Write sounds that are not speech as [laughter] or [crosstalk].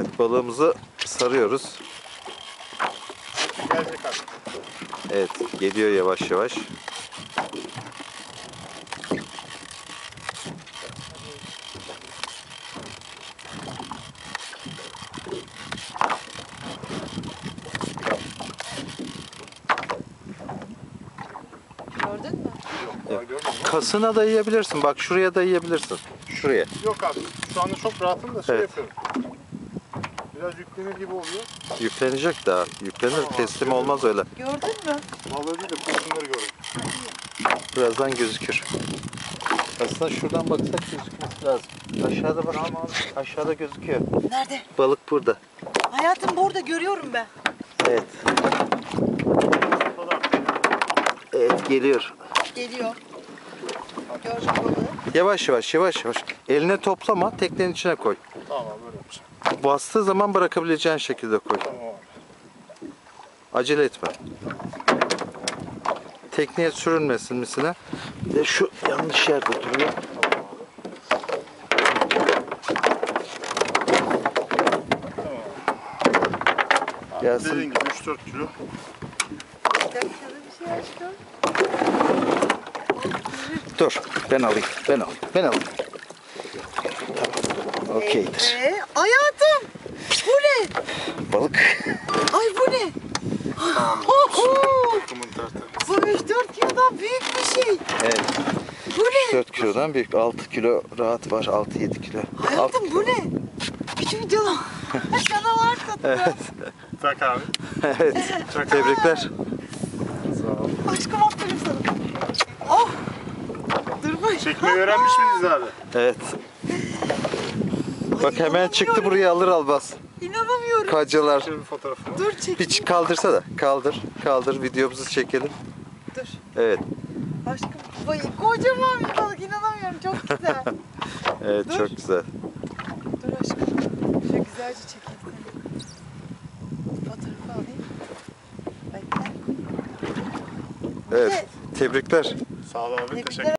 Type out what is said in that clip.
Evet, balığımızı sarıyoruz. Gelecek artık. Evet geliyor yavaş yavaş. Gördün mü? Yok. Kasına dayayabilirsin. Bak şuraya dayayabilirsin. Şuraya. Yok abi. Şu anda çok rahatım da şey Evet. yapıyorum. Biraz yüklenir gibi oluyor. Yüklenecek daha. Yüklenir. Teslim olmaz öyle. Gördün mü? Vallahi değil de kurşunları gördüm. Birazdan gözükür. Aslında şuradan baksak gözükmesi lazım. Aşağıda bak. Aşağıda gözüküyor. Nerede? Balık burada. Hayatım burada görüyorum ben. Evet. Evet geliyor. Geliyor. Balığı. Yavaş yavaş yavaş yavaş. Eline toplama teknenin içine koy. Tamam böyle yapacağım. Bastığı zaman bırakabileceğin şekilde koy. Tamam abi. Acele etme. Tekneye sürünmesin misine. Bir de şu yanlış yerde duruyor. Gelsin. Dediğin gibi 3-4 kilo. Bir dakikada bir şey aşkım. Dur ben alayım. Ben alayım. Ben alayım. Tamam. Okeydir. Ee, hayatım. Bu ne? Balık. Ay bu ne? Oho! Bu 3-4 kilodan büyük bir şey. Evet. Bu ne? 4 kilodan büyük. 6 kilo rahat var. 6-7 kilo. Alt- Hayatım bu ne? Küçük [laughs] canavar. canavar tatlı. Tak abi. evet. [laughs] Tebrikler. Sağ ol. Aşkım aferin sana. Çekmeyi öğrenmiş miyiz abi? Evet. Bak hemen çıktı buraya alır almaz. İnanamıyorum. Kacalar. Şöyle bir fotoğrafını. Dur çek. Bir ç- kaldırsa da. Kaldır. Kaldır. Videomuzu çekelim. Dur. Evet. Aşkım vay, kocaman bir balık inanamıyorum çok güzel. [laughs] Evet Dur. çok güzel. Dur aşkım. Şöyle güzelce çekeyim seni. Fotoğrafı alayım. Bekle. Evet. Tebrikler. Sağ ol abi. Tebrikler. Teşekkür